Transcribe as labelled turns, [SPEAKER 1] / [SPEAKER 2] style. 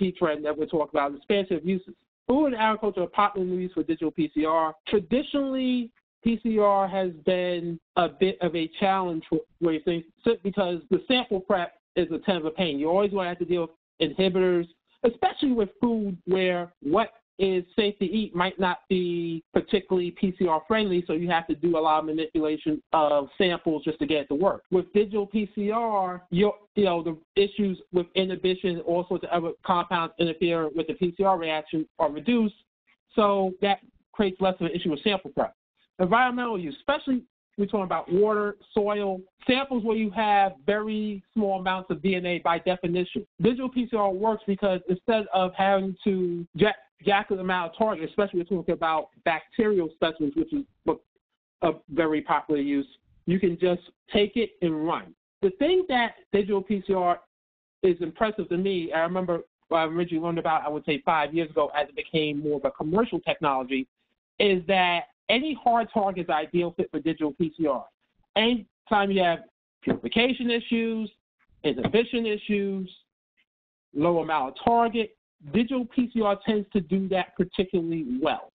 [SPEAKER 1] key trend that we're talking about, expansion of uses. Food and agriculture are popular use for digital PCR. Traditionally, PCR has been a bit of a challenge for where things because the sample prep is a ton of a pain. You always want to have to deal with inhibitors, especially with food where what is safe to eat might not be particularly PCR friendly, so you have to do a lot of manipulation of samples just to get it to work. With digital PCR, you you know the issues with inhibition, all sorts of other compounds interfere with the PCR reaction are reduced, so that creates less of an issue with sample prep. Environmental use, especially we're talking about water, soil, samples where you have very small amounts of DNA by definition. Digital PCR works because instead of having to jack, jack the amount of target, especially we're talking about bacterial specimens, which is a very popular use, you can just take it and run. The thing that digital PCR is impressive to me, I remember I originally learned about, I would say five years ago, as it became more of a commercial technology, is that any hard target is ideal fit for digital PCR. Anytime you have purification issues, inhibition issues, low amount of target, digital PCR tends to do that particularly well.